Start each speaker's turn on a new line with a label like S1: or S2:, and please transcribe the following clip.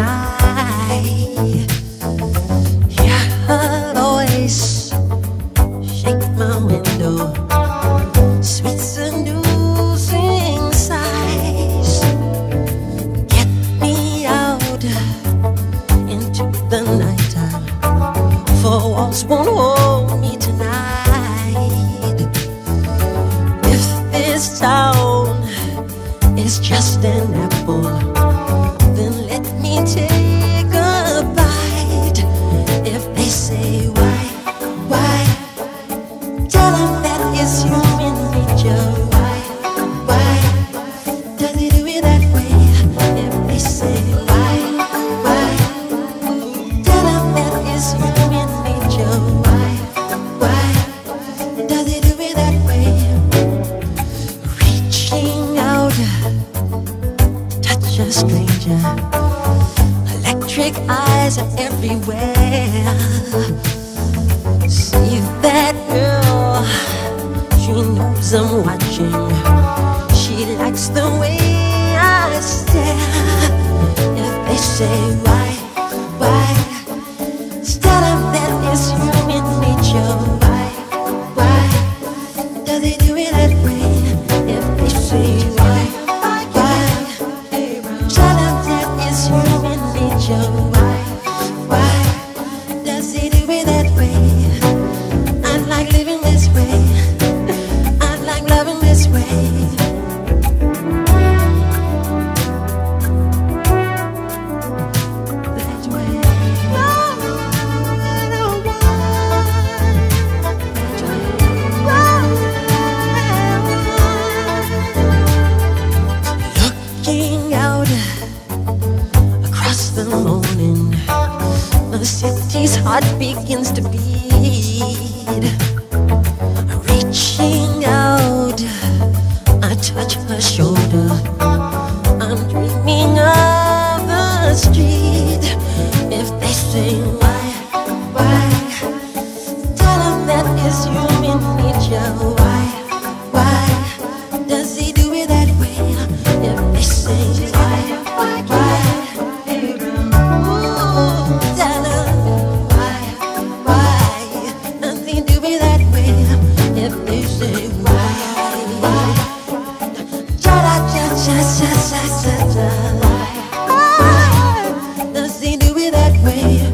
S1: I Hear her voice, shake my window. Sweet seducing sighs. Get me out into the night time. For walls won't hold me tonight. If this town is just an apple. stranger. Electric eyes are everywhere. See that girl? She knows I'm watching. the morning, the city's heart begins to beat. yeah.